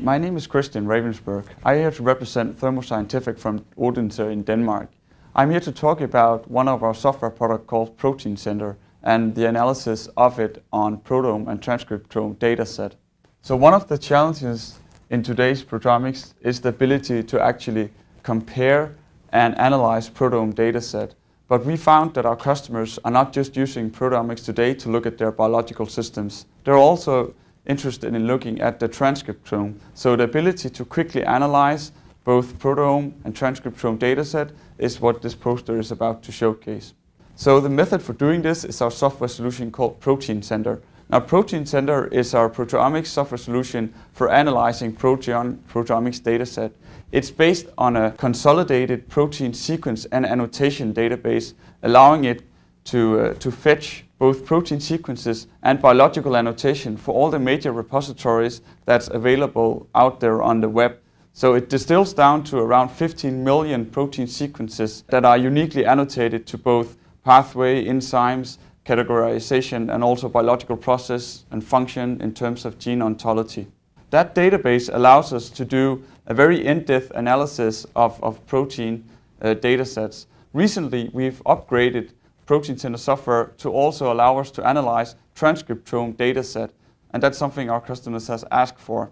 My name is Christian Ravnsborg. I'm here to represent Thermo Scientific from Odense in Denmark. I'm here to talk about one of our software products called Protein Center and the analysis of it on proteome and transcriptome dataset. So one of the challenges in today's proteomics is the ability to actually compare and analyze proteome dataset. But we found that our customers are not just using proteomics today to look at their biological systems. They're also interested in looking at the transcriptome. So the ability to quickly analyze both proteome and transcriptome dataset is what this poster is about to showcase. So the method for doing this is our software solution called Protein Center. Now Protein Center is our proteomics software solution for analyzing proteon proteomics dataset. It's based on a consolidated protein sequence and annotation database, allowing it to, uh, to fetch both protein sequences and biological annotation for all the major repositories that's available out there on the web. So it distills down to around 15 million protein sequences that are uniquely annotated to both pathway, enzymes, categorization, and also biological process and function in terms of gene ontology. That database allows us to do a very in-depth analysis of, of protein uh, data sets. Recently, we've upgraded Protein Center software to also allow us to analyze transcriptome dataset, and that's something our customers has asked for.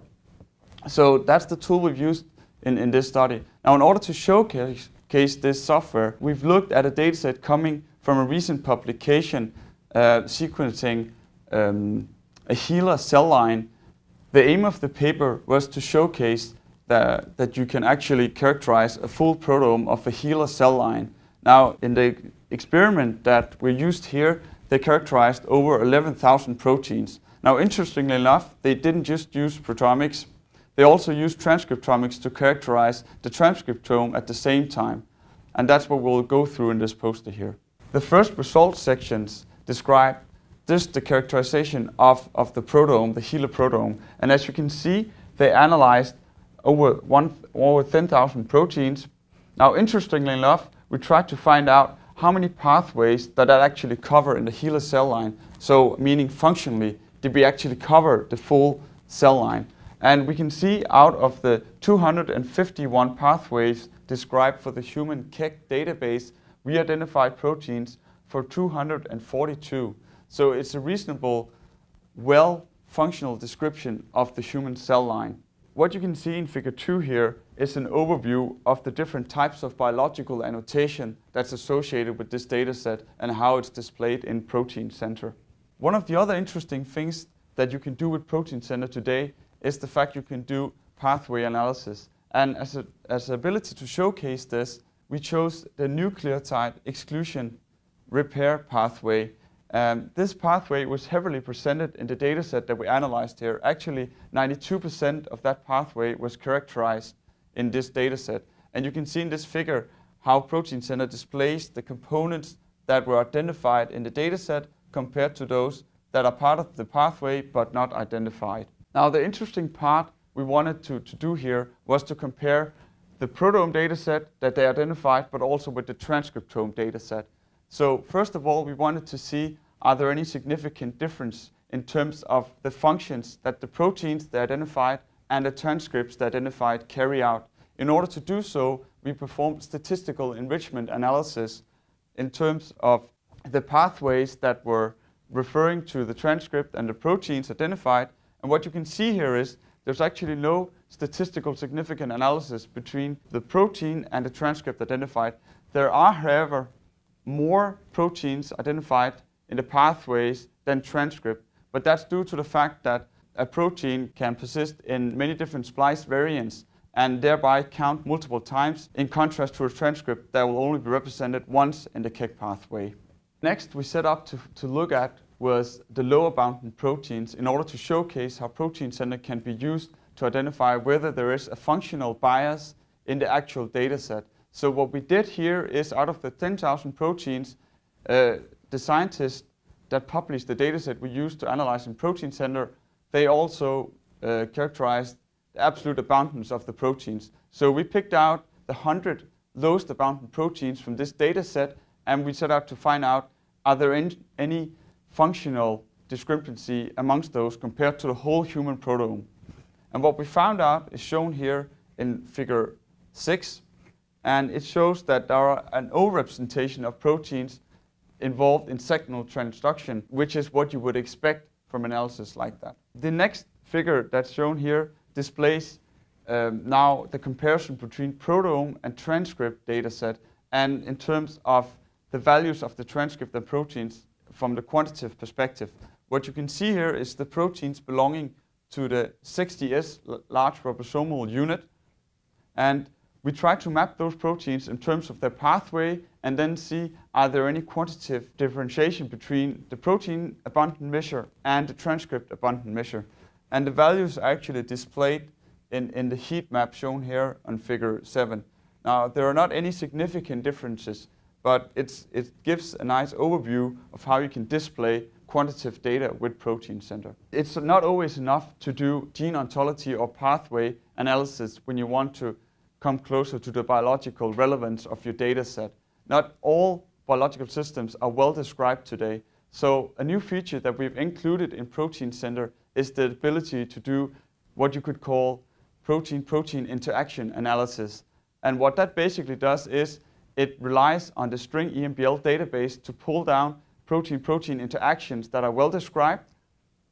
So that's the tool we've used in, in this study. Now, in order to showcase this software, we've looked at a dataset coming from a recent publication uh, sequencing um, a HeLa cell line. The aim of the paper was to showcase that, that you can actually characterize a full proteome of a HeLa cell line. Now, in the experiment that we used here, they characterized over 11,000 proteins. Now, interestingly enough, they didn't just use proteomics, they also used transcriptomics to characterize the transcriptome at the same time. And that's what we'll go through in this poster here. The first results sections describe just the characterization of, of the proteome, the HeLa proteome. And as you can see, they analyzed over, one, over 10,000 proteins. Now, interestingly enough, we tried to find out how many pathways that that actually cover in the HeLa cell line. So meaning functionally, did we actually cover the full cell line? And we can see out of the 251 pathways described for the human KEGG database, we identified proteins for 242. So it's a reasonable, well functional description of the human cell line. What you can see in figure 2 here is an overview of the different types of biological annotation that's associated with this data set and how it's displayed in Protein Center. One of the other interesting things that you can do with Protein Center today is the fact you can do pathway analysis. And as an as ability to showcase this, we chose the nucleotide excision repair pathway um, this pathway was heavily presented in the dataset that we analyzed here. Actually, 92% of that pathway was characterized in this dataset. And you can see in this figure how Protein Center displays the components that were identified in the dataset compared to those that are part of the pathway but not identified. Now, the interesting part we wanted to, to do here was to compare the proteome dataset that they identified, but also with the transcriptome dataset. So first of all, we wanted to see are there any significant difference in terms of the functions that the proteins they identified and the transcripts they identified carry out. In order to do so, we performed statistical enrichment analysis in terms of the pathways that were referring to the transcript and the proteins identified. And what you can see here is there's actually no statistical significant analysis between the protein and the transcript identified. There are, however, more proteins identified in the pathways than transcript, but that's due to the fact that a protein can persist in many different splice variants and thereby count multiple times in contrast to a transcript that will only be represented once in the KEGG pathway. Next, we set up to, to look at was the lower bounding proteins in order to showcase how Protein Center can be used to identify whether there is a functional bias in the actual data set. So what we did here is out of the 10,000 proteins, uh, the scientists that published the dataset we used to analyze in Protein Center, they also uh, characterized the absolute abundance of the proteins. So we picked out the 100 lowest abundant proteins from this data set, and we set out to find out are there any, any functional discrepancy amongst those compared to the whole human proteome. And what we found out is shown here in figure 6, and it shows that there are an overrepresentation of proteins involved in signal transduction, which is what you would expect from analysis like that. The next figure that's shown here displays um, now the comparison between proteome and transcript data set and in terms of the values of the transcript and proteins from the quantitative perspective. What you can see here is the proteins belonging to the 60S large ribosomal unit and we try to map those proteins in terms of their pathway and then see are there any quantitative differentiation between the protein abundant measure and the transcript abundant measure. And the values are actually displayed in, in the heat map shown here on figure 7. Now, there are not any significant differences, but it gives a nice overview of how you can display quantitative data with Protein Center. It's not always enough to do gene ontology or pathway analysis when you want to come closer to the biological relevance of your data set. Not all biological systems are well described today. So a new feature that we've included in Protein Center is the ability to do what you could call protein-protein interaction analysis. And what that basically does is it relies on the string EMBL database to pull down protein-protein interactions that are well described.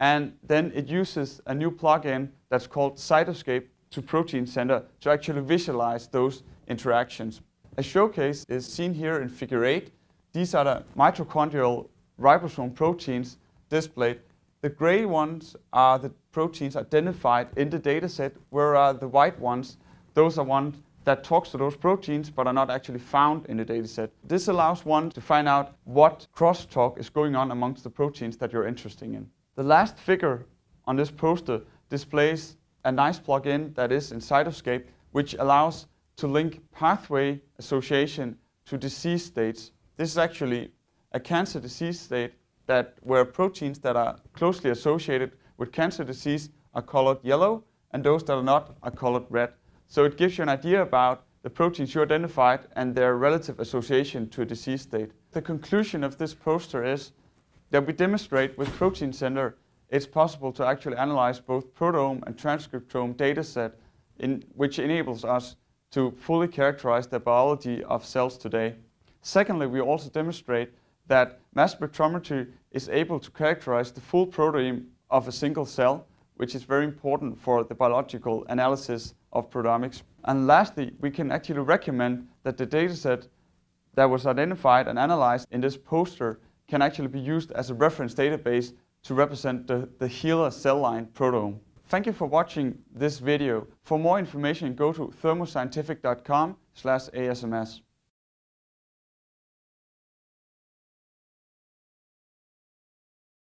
And then it uses a new plugin that's called Cytoscape to Protein Center to actually visualize those interactions. A showcase is seen here in figure 8. These are the mitochondrial ribosome proteins displayed. The gray ones are the proteins identified in the dataset, whereas the white ones, those are ones that talks to those proteins but are not actually found in the dataset. This allows one to find out what crosstalk is going on amongst the proteins that you're interested in. The last figure on this poster displays a nice plugin that is in Cytoscape, which allows to link pathway association to disease states. This is actually a cancer disease state that where proteins that are closely associated with cancer disease are colored yellow, and those that are not are colored red. So it gives you an idea about the proteins you identified and their relative association to a disease state. The conclusion of this poster is that we demonstrate with Protein Center it's possible to actually analyze both proteome and transcriptome dataset, in, which enables us to fully characterize the biology of cells today. Secondly, we also demonstrate that mass spectrometry is able to characterize the full proteome of a single cell, which is very important for the biological analysis of proteomics. And lastly, we can actually recommend that the dataset that was identified and analyzed in this poster can actually be used as a reference database to represent the, the HeLa cell line proteome. Thank you for watching this video. For more information, go to thermoscientific.com slash ASMS.